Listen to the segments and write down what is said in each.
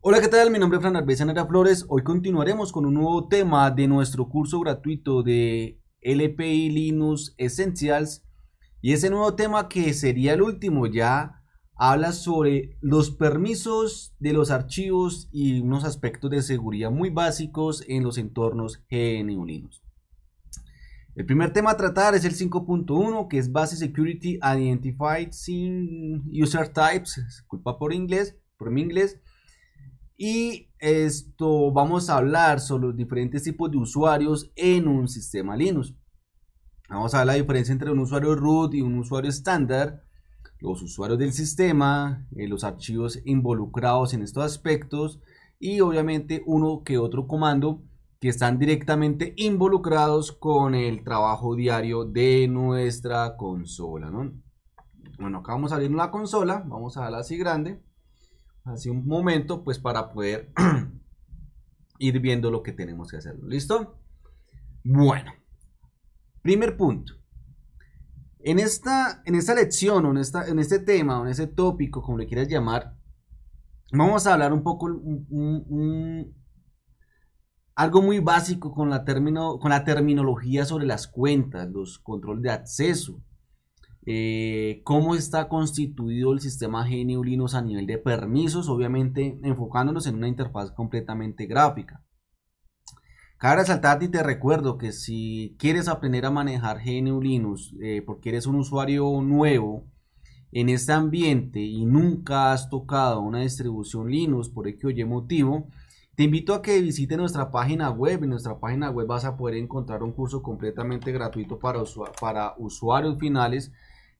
Hola, ¿qué tal? Mi nombre es Fran Arbezanera Flores. Hoy continuaremos con un nuevo tema de nuestro curso gratuito de LPI Linux Essentials. Y ese nuevo tema que sería el último ya habla sobre los permisos de los archivos y unos aspectos de seguridad muy básicos en los entornos GNU Linux. El primer tema a tratar es el 5.1, que es Base Security Identified User Types. Disculpa por inglés, por mi inglés. Y esto vamos a hablar sobre los diferentes tipos de usuarios en un sistema Linux. Vamos a ver la diferencia entre un usuario root y un usuario estándar, los usuarios del sistema, eh, los archivos involucrados en estos aspectos y obviamente uno que otro comando que están directamente involucrados con el trabajo diario de nuestra consola, ¿no? Bueno, acá vamos a abrir la consola, vamos a darla así grande, así un momento, pues para poder ir viendo lo que tenemos que hacer, ¿listo? Bueno, primer punto. En esta, en esta lección o en, esta, en este tema o en ese tópico, como le quieras llamar, vamos a hablar un poco, algo muy básico con la, con la terminología sobre las cuentas, los controles de acceso, eh, cómo está constituido el sistema GNU Linux a nivel de permisos, obviamente enfocándonos en una interfaz completamente gráfica. Cabe resaltar y te recuerdo que si quieres aprender a manejar GNU Linux eh, porque eres un usuario nuevo en este ambiente y nunca has tocado una distribución Linux por X o Y motivo, te invito a que visites nuestra página web. En nuestra página web vas a poder encontrar un curso completamente gratuito para, usuarios finales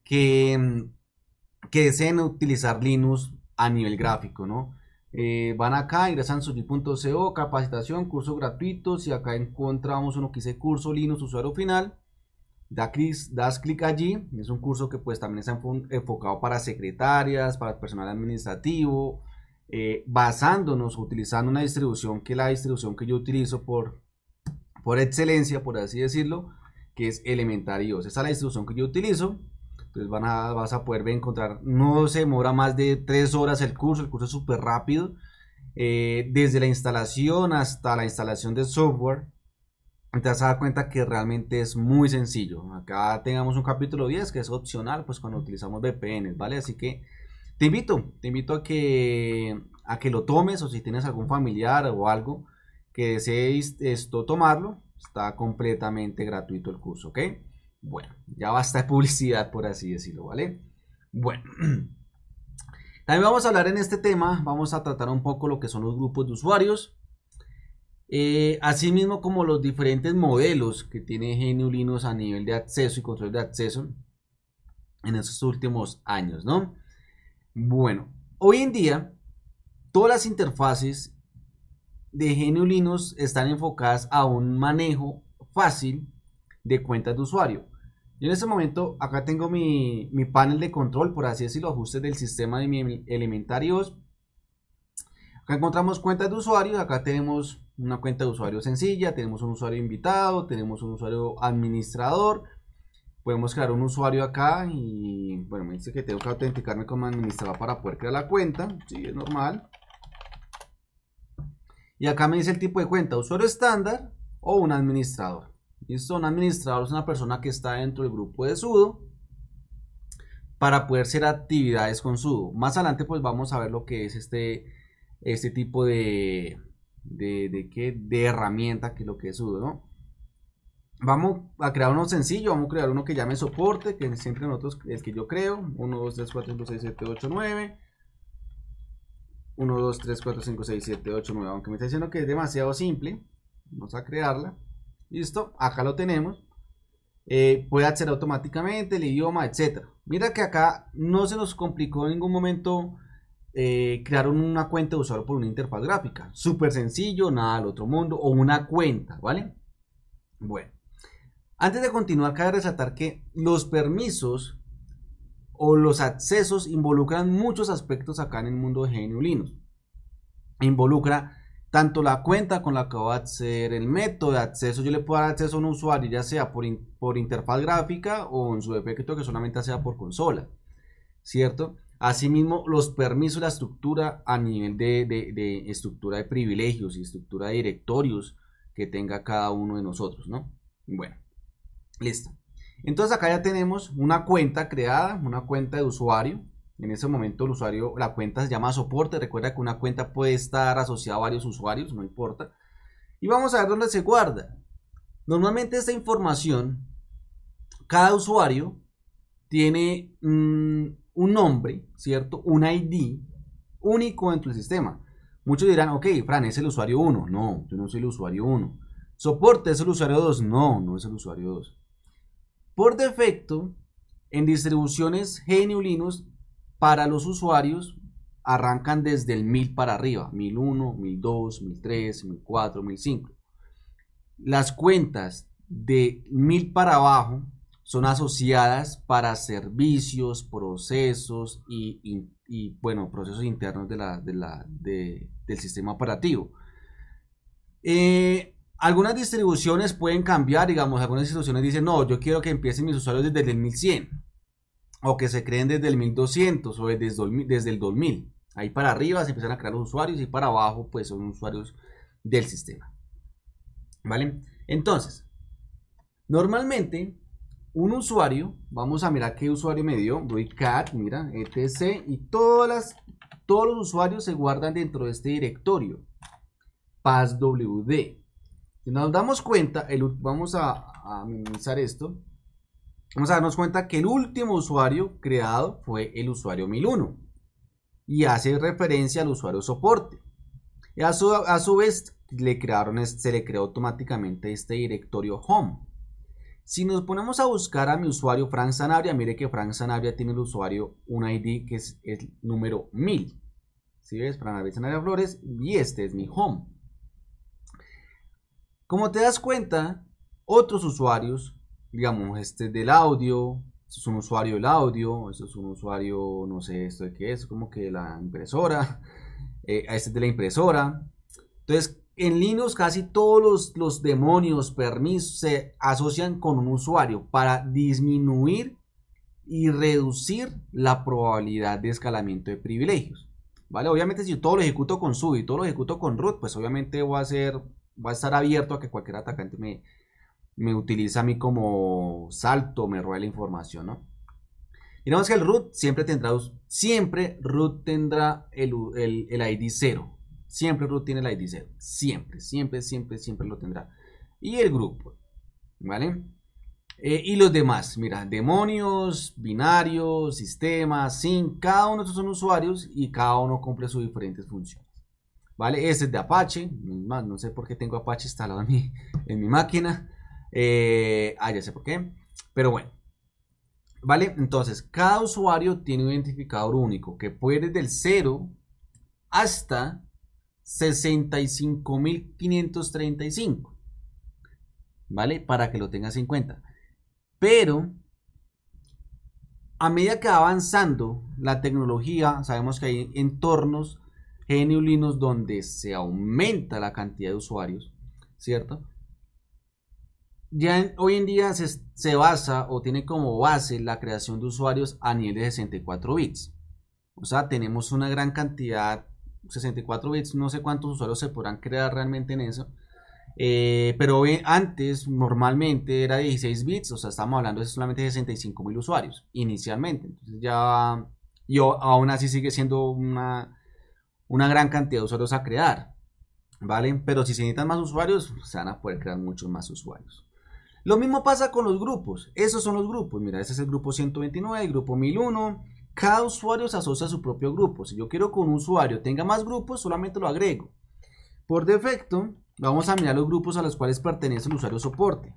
que, mm, que, deseen utilizar Linux a nivel gráfico, ¿no? Eh, van acá, ingresan suji.co, capacitación, curso gratuitos y acá encontramos uno que dice curso Linux usuario final. Da das clic allí, es un curso que pues también está enfocado para secretarias, para personal administrativo, eh, basándonos, utilizando una distribución que es la distribución que yo utilizo por, por excelencia, por así decirlo, que es Elementarios. Esa es la distribución que yo utilizo. Entonces van a, vas a poder encontrar, no se demora más de 3 horas el curso, el curso es súper rápido. Eh, desde la instalación hasta la instalación del software, te vas a dar cuenta que realmente es muy sencillo. Acá tengamos un capítulo 10 que es opcional, pues cuando utilizamos VPNs, ¿vale? Así que te invito, te invito a que, a que lo tomes o si tienes algún familiar o algo que desees esto tomarlo, está completamente gratuito el curso, ¿ok? Bueno, ya basta de publicidad por así decirlo, ¿vale? Bueno, también vamos a hablar en este tema, vamos a tratar un poco lo que son los grupos de usuarios, eh, asimismo como los diferentes modelos que tiene GNU Linux a nivel de acceso y control de acceso en estos últimos años, ¿no? Bueno, hoy en día todas las interfaces de GNU Linux están enfocadas a un manejo fácil de cuentas de usuario. Yo en este momento acá tengo mi, panel de control, por así decirlo, ajustes del sistema de mi elementarios. Acá encontramos cuentas de usuario, acá tenemos una cuenta de usuario sencilla, tenemos un usuario invitado, tenemos un usuario administrador, podemos crear un usuario acá y bueno, me dice que tengo que autenticarme como administrador para poder crear la cuenta, sí, es normal. Y acá me dice el tipo de cuenta, usuario estándar o un administrador. Listo, un administrador es una persona que está dentro del grupo de sudo para poder hacer actividades con sudo. Más adelante pues vamos a ver lo que es este, este tipo de, de, de, de herramienta que es lo que es sudo, ¿no? Vamos a crear uno sencillo, vamos a crear uno que llame soporte, que siempre nosotros, el que yo creo, 1, 2, 3, 4, 5, 6, 7, 8, 9. 1, 2, 3, 4, 5, 6, 7, 8, 9. Aunque me está diciendo que es demasiado simple, vamos a crearla. Listo, acá lo tenemos. Eh, puede acceder automáticamente, el idioma, etc. Mira que acá no se nos complicó en ningún momento eh, crear una cuenta de usuario por una interfaz gráfica. Súper sencillo, nada al otro mundo, o una cuenta, ¿vale? Bueno. Antes de continuar, cabe resaltar que los permisos o los accesos involucran muchos aspectos acá en el mundo de GNU Linux. Involucra tanto la cuenta con la que va a acceder, el método de acceso. Yo le puedo dar acceso a un usuario, ya sea por, por interfaz gráfica o en su defecto que solamente sea por consola. ¿Cierto? Asimismo, los permisos, la estructura a nivel de, de, estructura de privilegios y estructura de directorios que tenga cada uno de nosotros, ¿no? Bueno, listo. Entonces acá ya tenemos una cuenta creada, una cuenta de usuario. En ese momento el usuario, la cuenta se llama soporte. Recuerda que una cuenta puede estar asociada a varios usuarios, no importa. Y vamos a ver dónde se guarda. Normalmente esta información, cada usuario tiene mm, un nombre, ¿cierto? Un ID único dentro del sistema. Muchos dirán, ok, Fran, es el usuario 1. No, yo no soy el usuario 1. Soporte es el usuario 2. No, no es el usuario 2. Por defecto, en distribuciones GNU Linux, para los usuarios arrancan desde el 1000 para arriba, 1001, 1002, 1003, 1004, 1005. Las cuentas de 1000 para abajo son asociadas para servicios, procesos y, bueno, procesos internos de la, del sistema operativo. Eh, algunas distribuciones pueden cambiar, digamos, algunas distribuciones dicen, no, yo quiero que empiecen mis usuarios desde el 1100, o que se creen desde el 1200, o desde, el 2000. Ahí para arriba se empiezan a crear los usuarios y para abajo, pues son usuarios del sistema. ¿Vale? Entonces, normalmente, un usuario, vamos a mirar qué usuario me dio, cat, mira, etc, y todas las, todos los usuarios se guardan dentro de este directorio, passwd. Nos damos cuenta, vamos a, minimizar esto. Vamos a darnos cuenta que el último usuario creado fue el usuario 1001 y hace referencia al usuario soporte. Y a su, a su vez le crearon, se le creó automáticamente este directorio home. Si nos ponemos a buscar a mi usuario Frank Sanabria, mire que Frank Sanabria tiene el usuario un ID que es el número 1000. Si ves, Frank Sanabria Flores y este es mi home. Como te das cuenta, otros usuarios, digamos, este del audio, es un usuario del audio, eso es un usuario, no sé, esto de qué es, como que la impresora, eh, este es de la impresora. Entonces, en Linux casi todos los, los demonios, permisos, se asocian con un usuario para disminuir y reducir la probabilidad de escalamiento de privilegios. ¿Vale? Obviamente si yo todo lo ejecuto con sub y todo lo ejecuto con root, pues obviamente voy a hacer va a estar abierto a que cualquier atacante me, me utilice a mí como salto, me robe la información, ¿no? Y vemos que el root siempre tendrá, siempre root tendrá el, ID 0. Siempre root tiene el ID 0. Siempre, siempre, siempre, siempre lo tendrá. Y el grupo, ¿vale? Eh, y los demás, mira, demonios, binarios, sistemas, sin cada uno de estos son usuarios y cada uno cumple sus diferentes funciones. ¿Vale? Este es de Apache, no sé por qué tengo Apache instalado en mi, en mi máquina. Eh, ah, ya sé por qué. Pero bueno, ¿vale? Entonces, cada usuario tiene un identificador único que puede del 0 hasta 65.535. ¿Vale? Para que lo tengas en cuenta. Pero, a medida que va avanzando la tecnología, sabemos que hay entornos GNU Linux donde se aumenta la cantidad de usuarios, ¿cierto? Ya hoy en día se, basa o tiene como base la creación de usuarios a nivel de 64 bits. O sea, tenemos una gran cantidad, 64 bits, no sé cuántos usuarios se podrán crear realmente en eso. Eh, pero antes normalmente era 16 bits, o sea, estamos hablando de solamente 65 mil usuarios inicialmente. Entonces ya, yo aún así sigue siendo una, una gran cantidad de usuarios a crear, ¿vale? Pero si se necesitan más usuarios, se van a poder crear muchos más usuarios. Lo mismo pasa con los grupos. Esos son los grupos. Mira, ese es el grupo 129, el grupo 1001. Cada usuario se asocia a su propio grupo. Si yo quiero que un usuario tenga más grupos, solamente lo agrego. Por defecto, vamos a mirar los grupos a los cuales pertenece el usuario soporte.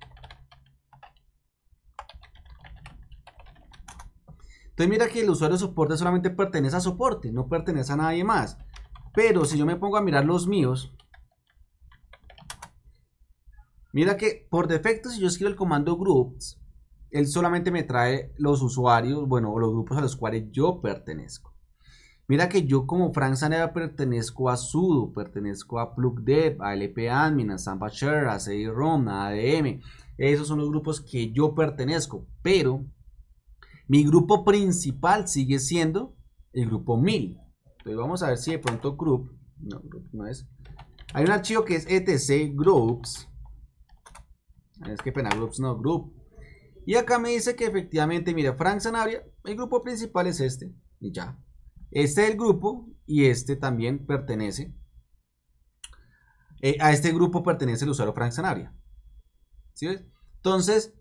Entonces mira que el usuario soporte solamente pertenece a soporte, no pertenece a nadie más. Pero si yo me pongo a mirar los míos, mira que por defecto si yo escribo el comando groups, él solamente me trae los usuarios, bueno, los grupos a los cuales yo pertenezco. Mira que yo como Frank Sanera pertenezco a sudo, pertenezco a plugdev, a lpadmin, a samba share, a cd-rom, a adm. Esos son los grupos que yo pertenezco, pero mi grupo principal sigue siendo el grupo 1000. Entonces vamos a ver si de pronto group, no, es. Hay un archivo que es etc groups. Es que pena, groups no, group. Y acá me dice que efectivamente, mira, Frank Sanabria, el grupo principal es este. Y ya. Este es el grupo y este también pertenece. Eh, a este grupo pertenece el usuario Frank Sanabria. ¿Sí ves? Entonces,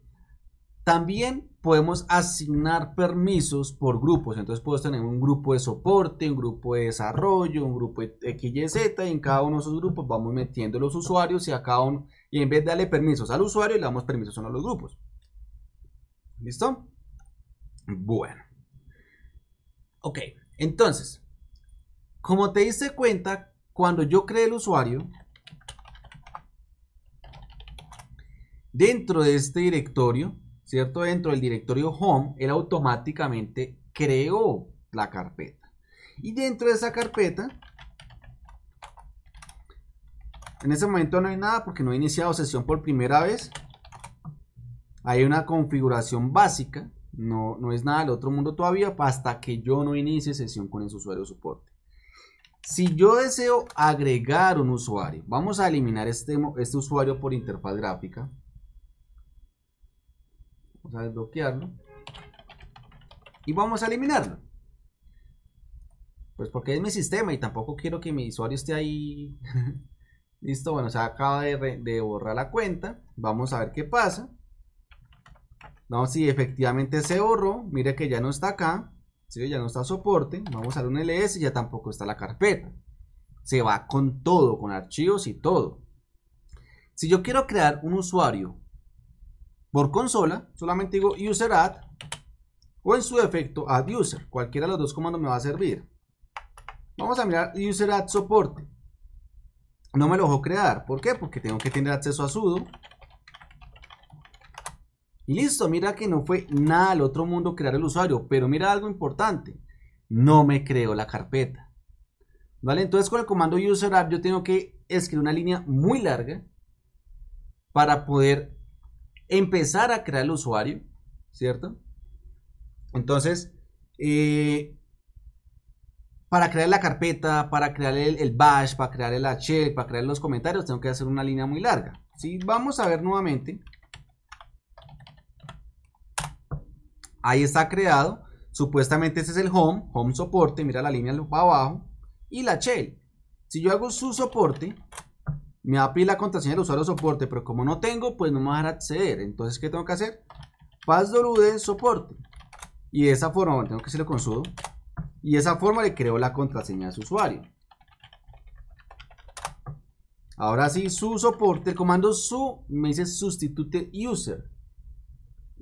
también podemos asignar permisos por grupos. Entonces puedo tener un grupo de soporte, un grupo de desarrollo, un grupo de XYZ y en cada uno de esos grupos vamos metiendo los usuarios y a cada uno, y en vez de darle permisos al usuario, le damos permisos a los grupos. ¿Listo? Bueno. Ok, entonces, como te diste cuenta, cuando yo creé el usuario, dentro de este directorio, ¿cierto? Dentro del directorio home, él automáticamente creó la carpeta. Y dentro de esa carpeta, en ese momento no hay nada porque no he iniciado sesión por primera vez. Hay una configuración básica, no, no es nada del otro mundo todavía, hasta que yo no inicie sesión con ese usuario soporte. Si yo deseo agregar un usuario, vamos a eliminar este, este usuario por interfaz gráfica. A desbloquearlo. Y vamos a eliminarlo. Pues porque es mi sistema y tampoco quiero que mi usuario esté ahí. Listo, bueno, se acaba de, de, borrar la cuenta. Vamos a ver qué pasa. Vamos si efectivamente se borró. Mire que ya no está acá. ¿sí? Ya no está soporte. Vamos a un ls y ya tampoco está la carpeta. Se va con todo, con archivos y todo. Si yo quiero crear un usuario por consola, solamente digo user add o en su defecto add user. Cualquiera de los dos comandos me va a servir. Vamos a mirar user add soporte. No me lo dejo crear. ¿Por qué? Porque tengo que tener acceso a sudo. Y listo, mira que no fue nada al otro mundo crear el usuario. Pero mira algo importante. No me creo la carpeta. ¿Vale? Entonces con el comando user add yo tengo que escribir una línea muy larga para poder empezar a crear el usuario, ¿cierto? Entonces, eh, para crear la carpeta, para crear el, bash, para crear el shell, para crear los comentarios, tengo que hacer una línea muy larga. Si vamos a ver nuevamente, ahí está creado. Supuestamente ese es el home, home soporte, mira la línea para abajo, y la shell. Si yo hago su soporte, me va a pedir la contraseña del usuario soporte, pero como no tengo, pues no me va a dejar acceder. Entonces, ¿qué tengo que hacer? Password soporte. Y de esa forma, tengo que hacerlo con sudo. Y de esa forma le creo la contraseña a su usuario. Ahora sí, su soporte, el comando su me dice sustitute user.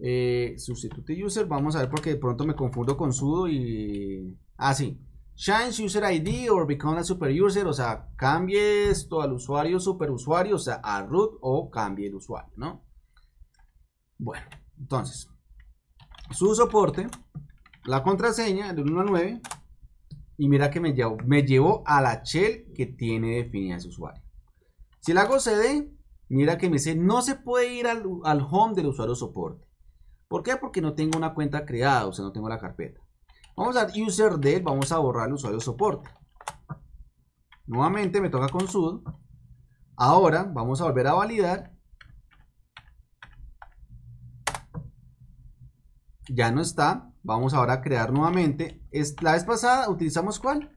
Eh, sustitute user, vamos a ver porque de pronto me confundo con sudo y... Ah, sí. Change user ID or become a super user, o sea, cambie esto al usuario super usuario, o sea, a root o cambie el usuario, ¿no? Bueno, entonces, su soporte, la contraseña de 1 a 9, y mira que me llevó, me llevó a la shell que tiene definida ese usuario. Si le hago cd, mira que me dice no se puede ir al, al home del usuario soporte. ¿Por qué? Porque no tengo una cuenta creada, o sea, no tengo la carpeta. Vamos a user del, vamos a borrar el usuario soporte. Nuevamente me toca con sudo. Ahora vamos a volver a validar. Ya no está. Vamos ahora a crear nuevamente. La vez pasada utilizamos cuál?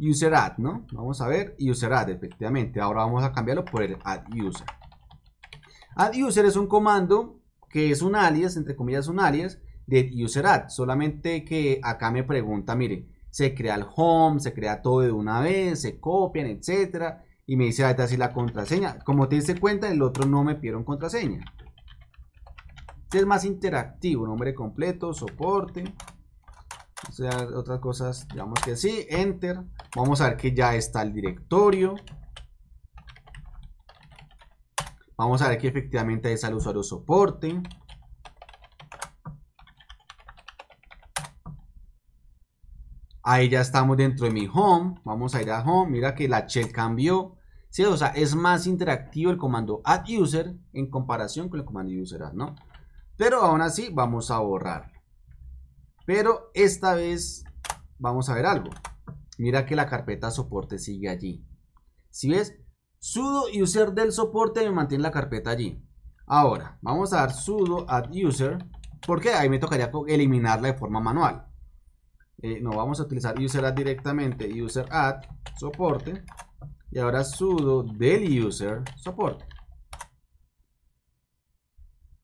User add, ¿no? Vamos a ver user add, efectivamente. Ahora vamos a cambiarlo por el add user. Add user es un comando que es un alias, entre comillas un alias, de UserAd. Solamente que acá me pregunta, mire, se crea el home, se crea todo de una vez, se copian, etcétera. Y me dice, ahí la contraseña. Como te diste cuenta, el otro no me pidieron contraseña. Este es más interactivo, nombre completo, soporte. Otras cosas, digamos que sí, enter. Vamos a ver que ya está el directorio. Vamos a ver que efectivamente es el usuario soporte. Ahí ya estamos dentro de mi home. Vamos a ir a home. Mira que la shell cambió. O sea, es más interactivo el comando add user en comparación con el comando user add, ¿no? Pero aún así vamos a borrar. Pero esta vez vamos a ver algo. Mira que la carpeta soporte sigue allí. Si ves, sudo user del soporte me mantiene la carpeta allí. Ahora, vamos a dar sudo add user, porque ahí me tocaría eliminarla de forma manual. Eh, no, vamos a utilizar user add directamente, user add soporte, y ahora sudo del user soporte.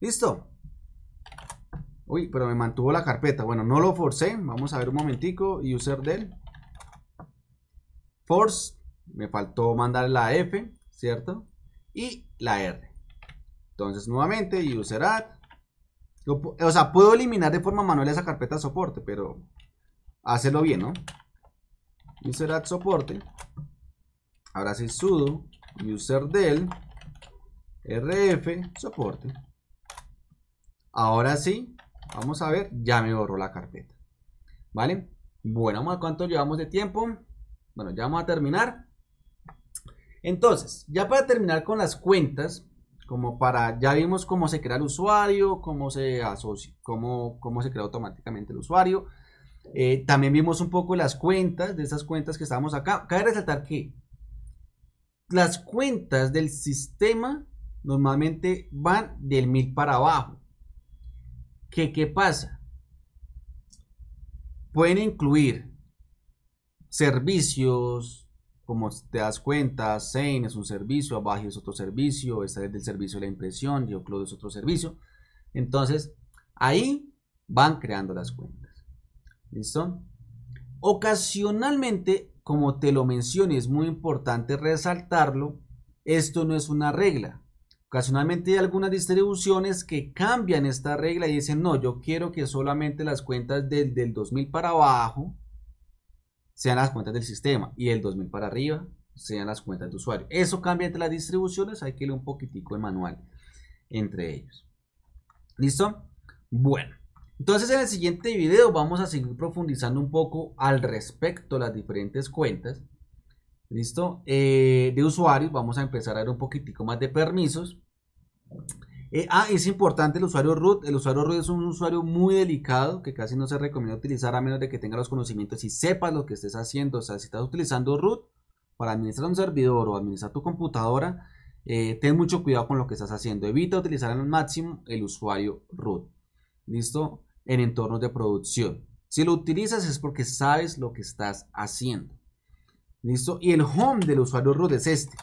¿Listo? Uy, pero me mantuvo la carpeta. Bueno, no lo forcé. Vamos a ver un momentico. User del. Force. Me faltó mandar la F, ¿cierto? Y la R. Entonces, nuevamente, user add. o sea, puedo eliminar de forma manual esa carpeta de soporte, pero hacerlo bien, ¿no? User add soporte. Ahora sí, sudo user del rf soporte. Ahora sí, vamos a ver, ya me borró la carpeta. ¿Vale? Bueno, vamos a cuánto llevamos de tiempo. Bueno, ya vamos a terminar. Entonces, ya para terminar con las cuentas, como para, ya vimos cómo se crea el usuario, cómo se asocia, cómo, cómo se crea automáticamente el usuario. Eh, también vimos un poco las cuentas, de esas cuentas que estábamos acá. Cabe resaltar que las cuentas del sistema normalmente van del 1000 para abajo. ¿Qué, ¿Qué pasa? Pueden incluir servicios, como te das cuenta, Sein es un servicio, Abajo es otro servicio, esta es del servicio de la impresión, YoCloud es otro servicio. Entonces, ahí van creando las cuentas. ¿Listo? Ocasionalmente, como te lo mencioné, es muy importante resaltarlo, esto no es una regla. Ocasionalmente hay algunas distribuciones que cambian esta regla y dicen, no, yo quiero que solamente las cuentas del, del 2000 para abajo sean las cuentas del sistema y el 2000 para arriba sean las cuentas de usuario. Eso cambia entre las distribuciones, hay que leer un poquitico de manual entre ellos. ¿Listo? Bueno, entonces en el siguiente video vamos a seguir profundizando un poco al respecto las diferentes cuentas. ¿Listo? Eh, de usuarios, vamos a empezar a ver un poquitico más de permisos. Eh, ah, es importante el usuario root. El usuario root es un usuario muy delicado que casi no se recomienda utilizar a menos de que tenga los conocimientos y sepas lo que estés haciendo. O sea, si estás utilizando root para administrar un servidor o administrar tu computadora, eh, ten mucho cuidado con lo que estás haciendo. Evita utilizar al máximo el usuario root. ¿Listo? En entornos de producción. Si lo utilizas es porque sabes lo que estás haciendo. ¿Listo? Y el home del usuario root es este.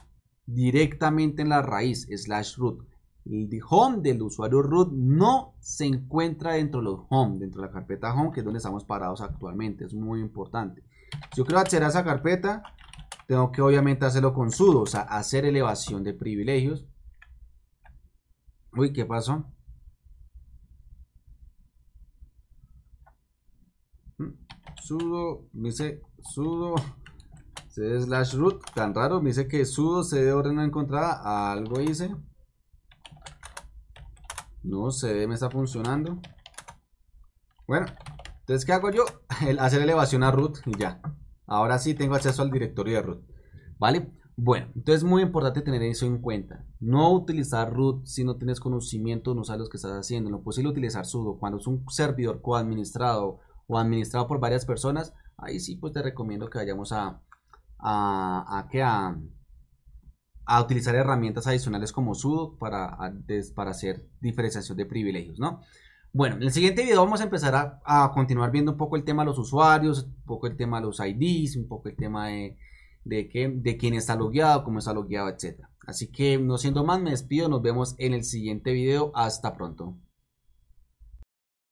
Directamente en la raíz, slash root. El home del usuario root no se encuentra dentro de los home, dentro de la carpeta home, que es donde estamos parados actualmente. Es muy importante. Si yo quiero acceder a esa carpeta, tengo que obviamente hacerlo con sudo, o sea, hacer elevación de privilegios. Uy, ¿qué pasó? Sudo, me dice sudo cd slash root, tan raro, me dice que sudo cd orden no encontrada, algo hice. No sé, me está funcionando. Bueno, entonces, ¿qué hago yo? El hacer elevación a root y ya. Ahora sí tengo acceso al directorio de root. ¿Vale? Bueno, entonces es muy importante tener eso en cuenta. No utilizar root si no tienes conocimiento, no sabes lo que estás haciendo. No es posible utilizar sudo. Cuando es un servidor coadministrado o administrado por varias personas, ahí sí pues te recomiendo que vayamos a, a, a, que a a utilizar herramientas adicionales como sudo para, para hacer diferenciación de privilegios, ¿no? Bueno, en el siguiente video vamos a empezar a, continuar viendo un poco el tema de los usuarios, un poco el tema de los IDs, un poco el tema de, de, de quién está logueado, cómo está logueado, etc. Así que no siendo más, me despido, nos vemos en el siguiente video, hasta pronto.